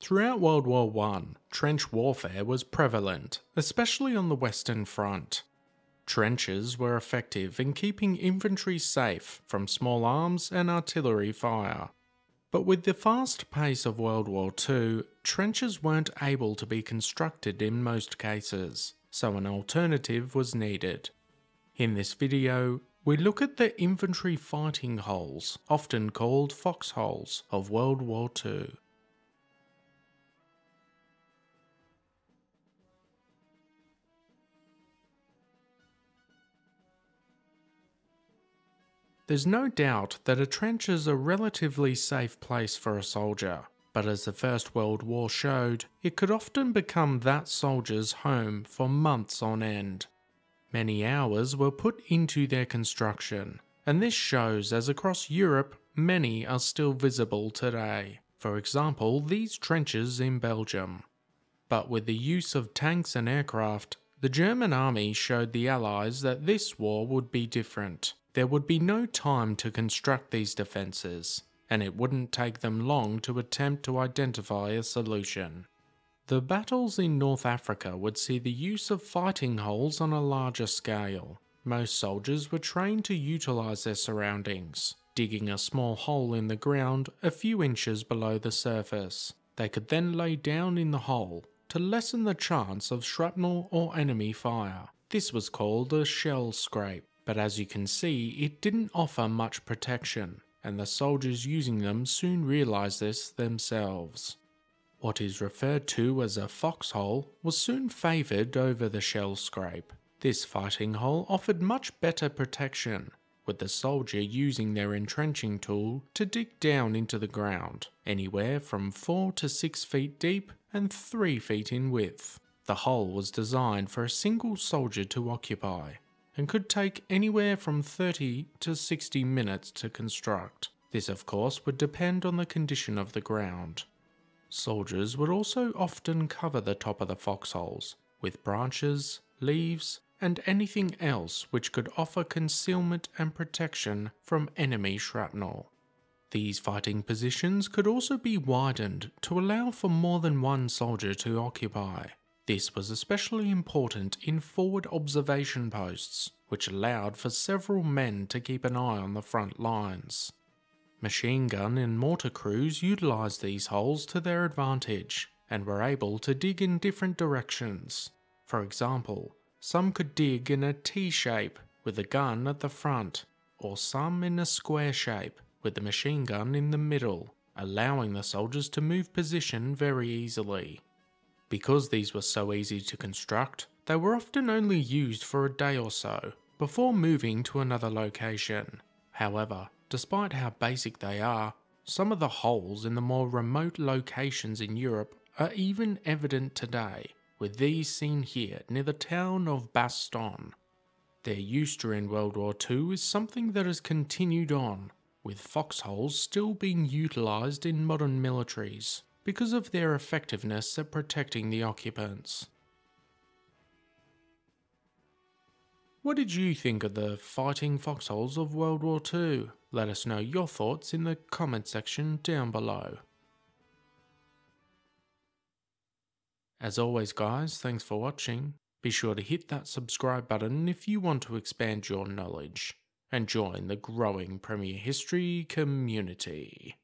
Throughout World War I, trench warfare was prevalent, especially on the Western Front. Trenches were effective in keeping infantry safe from small arms and artillery fire. But with the fast pace of World War II, trenches weren't able to be constructed in most cases, so an alternative was needed. In this video, we look at the infantry fighting holes, often called foxholes, of World War II. There's no doubt that a trench is a relatively safe place for a soldier, but as the First World War showed, it could often become that soldier's home for months on end. Many hours were put into their construction, and this shows as across Europe many are still visible today. For example, these trenches in Belgium. But with the use of tanks and aircraft, the German army showed the Allies that this war would be different. There would be no time to construct these defences, and it wouldn't take them long to attempt to identify a solution. The battles in North Africa would see the use of fighting holes on a larger scale. Most soldiers were trained to utilise their surroundings, digging a small hole in the ground a few inches below the surface. They could then lay down in the hole to lessen the chance of shrapnel or enemy fire. This was called a shell scrape but as you can see, it didn't offer much protection, and the soldiers using them soon realised this themselves. What is referred to as a foxhole was soon favoured over the shell scrape. This fighting hole offered much better protection, with the soldier using their entrenching tool to dig down into the ground, anywhere from 4 to 6 feet deep and 3 feet in width. The hole was designed for a single soldier to occupy, and could take anywhere from 30 to 60 minutes to construct. This, of course, would depend on the condition of the ground. Soldiers would also often cover the top of the foxholes with branches, leaves, and anything else which could offer concealment and protection from enemy shrapnel. These fighting positions could also be widened to allow for more than one soldier to occupy. This was especially important in forward observation posts, which allowed for several men to keep an eye on the front lines. Machine gun and mortar crews utilised these holes to their advantage and were able to dig in different directions. For example, some could dig in a T shape with a gun at the front, or some in a square shape with the machine gun in the middle, allowing the soldiers to move position very easily. Because these were so easy to construct, they were often only used for a day or so, before moving to another location. However, despite how basic they are, some of the holes in the more remote locations in Europe are even evident today, with these seen here near the town of Bastogne. Their use during World War II is something that has continued on, with foxholes still being utilised in modern militaries because of their effectiveness at protecting the occupants. What did you think of the fighting foxholes of World War II? Let us know your thoughts in the comment section down below. As always guys, thanks for watching. Be sure to hit that subscribe button if you want to expand your knowledge and join the growing Premier History community.